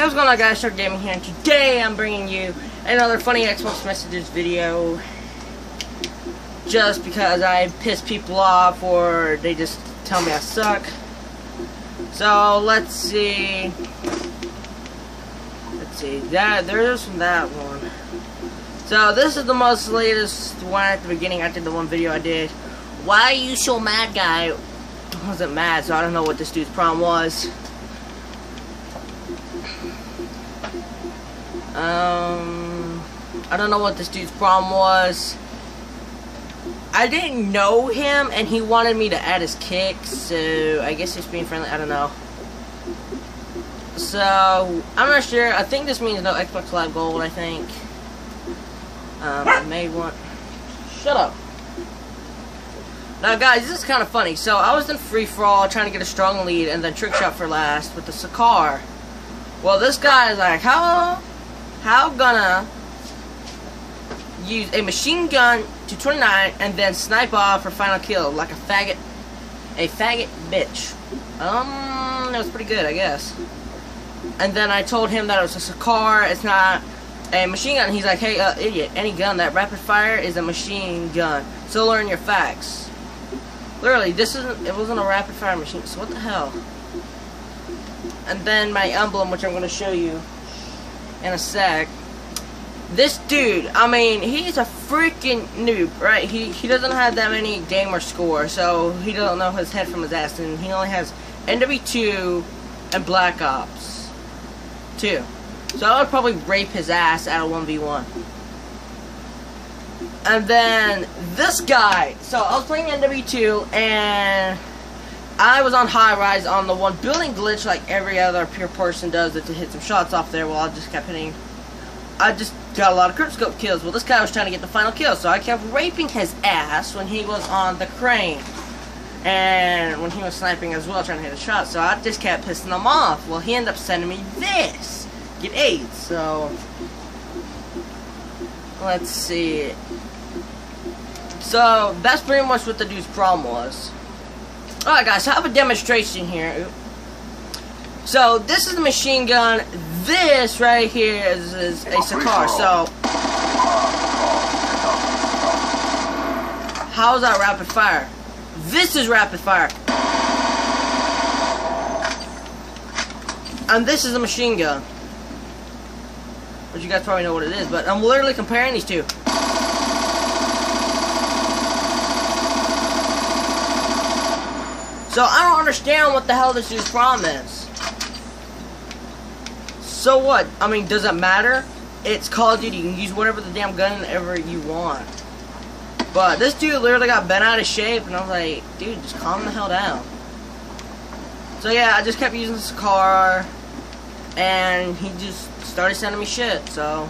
What's going on guys, Shark Gaming here, and today I'm bringing you another funny Xbox messages video. Just because I piss people off, or they just tell me I suck. So, let's see. Let's see, that, there's that one. So, this is the most latest one at the beginning, I did the one video I did. Why are you so mad, guy? I wasn't mad, so I don't know what this dude's problem was. Um, I don't know what this dude's problem was. I didn't know him, and he wanted me to add his kicks, so I guess he's being friendly. I don't know. So, I'm not sure. I think this means no Xbox Live Gold, I think. Um, I may want... Shut up. Now, guys, this is kind of funny. So, I was in free-for-all trying to get a strong lead, and then trick shot for last with the SCAR. Well, this guy is like, how how gonna use a machine gun to 29 and then snipe off for final kill like a faggot, a faggot bitch. Um, that was pretty good, I guess. And then I told him that it was just a car, it's not a machine gun. He's like, hey, uh, idiot, any gun that rapid fire is a machine gun. So learn your facts. Literally, this isn't, it wasn't a rapid fire machine, so what the hell? And then my emblem, which I'm to show you in a sec. This dude, I mean, he's a freaking noob, right? He he doesn't have that many gamer score, so he doesn't know his head from his ass, and he only has MW2 and Black Ops 2. So I would probably rape his ass at a 1v1. And then this guy, so I was playing MW2 and I was on high rise on the one building glitch like every other pure person does it to hit some shots off there while I just kept hitting. I just got a lot of crit scope kills. Well, this guy was trying to get the final kill, so I kept raping his ass when he was on the crane. And when he was sniping as well, trying to hit a shot. So I just kept pissing him off. Well, he ended up sending me this. Get AIDS, so... Let's see. So, that's pretty much what the dude's problem was. Alright guys, so I have a demonstration here. So, this is the machine gun. This right here is, is a SCAR. So, how is that rapid fire? This is rapid fire. And this is a machine gun. But you guys probably know what it is, but I'm literally comparing these two. So I don't understand what the hell this dude's problem is. So what? I mean, does it matter? It's Call of Duty. You can use whatever the damn gun ever you want. But this dude literally got bent out of shape, and I was like, dude, just calm the hell down. So yeah, I just kept using this car, and he just started sending me shit, so...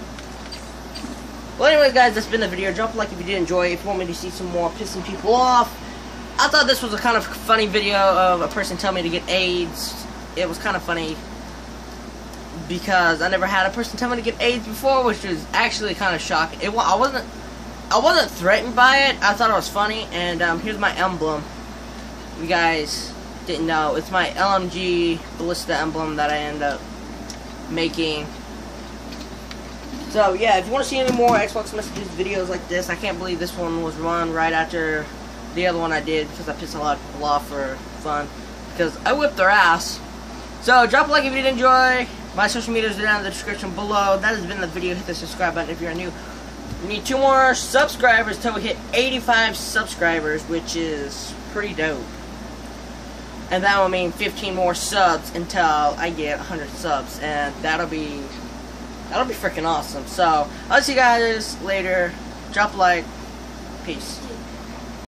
Well, anyways, guys, that's been the video. Drop a like if you did enjoy. If you want me to see some more pissing people off, I thought this was a kind of funny video of a person telling me to get AIDS. It was kind of funny because I never had a person tell me to get AIDS before, which was actually kind of shocking. It I wasn't I wasn't threatened by it. I thought it was funny, and um, here's my emblem. You guys didn't know it's my LMG ballista emblem that I end up making. So yeah, if you want to see any more Xbox messages videos like this, I can't believe this one was run right after the other one I did because I pissed a lot of people off for fun. Because I whipped their ass. So drop a like if you did enjoy. My social medias are down in the description below. That has been the video. Hit the subscribe button if you're new. We need two more subscribers till we hit 85 subscribers, which is pretty dope. And that will mean 15 more subs until I get 100 subs, and that'll be that'll be freaking awesome. So I'll see you guys later. Drop a like. Peace.